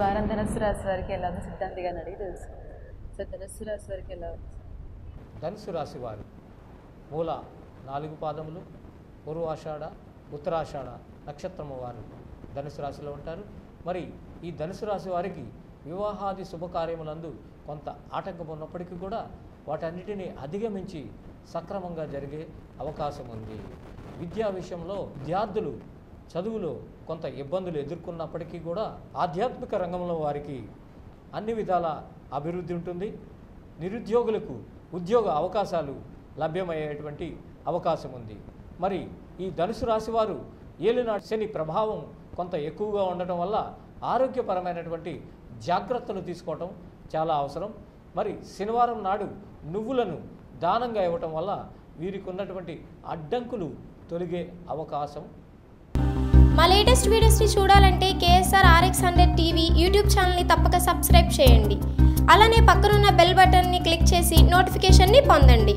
వారం ధనస్సు రాశి వారికి ఎలా ఉంది? సిద్ధాంతి గారిని అడిగి తెలుసు సో ధనస్సు రాశి వారికి ఎలా ఉంది? ధనుసు రాశి వారు మూల నాలుగు పాదములు పూర్వాషాఢ ఉత్తరాషాఢ నక్షత్రము వారు ధనుసు రాశిలో ఉంటారు. మరి ఈ ధనుసు రాశి వారికి వివాహాది శుభకార్యములందు కొంత ఆటంకం ఉన్నప్పటికీ కూడా వాటన్నిటిని అధిగమించి సక్రమంగా జరిగే అవకాశం ఉంది విద్యా విషయంలో విద్యార్థులు చదువులో కొంత ఇబ్బందులు ఎదుర్కొన్నప్పటికీ కూడా ఆధ్యాత్మిక రంగంలో వారికి అన్ని విధాల అభివృద్ధి ఉంటుంది. నిరుద్యోగులకు ఉద్యోగ అవకాశాలు లభ్యమయ్యేటువంటి అవకాశం ఉంది. మరి ఈ ధనుసు రాశి వారు ఏలినాటి శని ప్రభావం కొంత ఎక్కువగా ఉండటం వల్ల ఆరోగ్యపరమైనటువంటి జాగ్రత్తలు తీసుకోవటం చాలా అవసరం. మరి శనివారం నాడు నువ్వులను దానంగా ఇవ్వటం వల్ల వీరికి ఉన్నటువంటి అడ్డంకులు తొలగే అవకాశం లేటెస్ట్ వీడియోస్ని చూడాలంటే KSR RX hundred TV YouTube ఛానల్ని తప్పక సబ్స్క్రైబ్ చేయండి. అలానే పక్కనున్న బెల్ బటన్ని క్లిక్ చేసి నోటిఫికేషన్ని పొందండి.